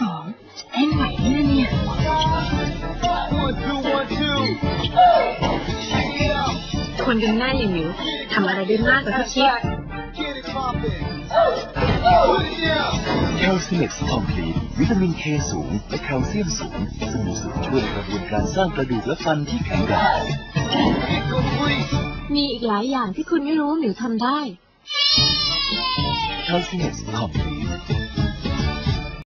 สองเต้นไหวไหมนะเนี่ย คนกันหน้าอย่างหมิทำอะไรได้มากกว่าที่คิด แคลซิเซียมคอมพลีทวิตามินเคสูง และแคลเซียมสูง ซึ่งมีส่วนช่วยในกระบวนการสร้างกระดูกและฟันที่แข็งแรงมีอีกหลายอย่างที่คุณไม่รู้หมิวทำได้ แคลซิเซียมคอมพลีท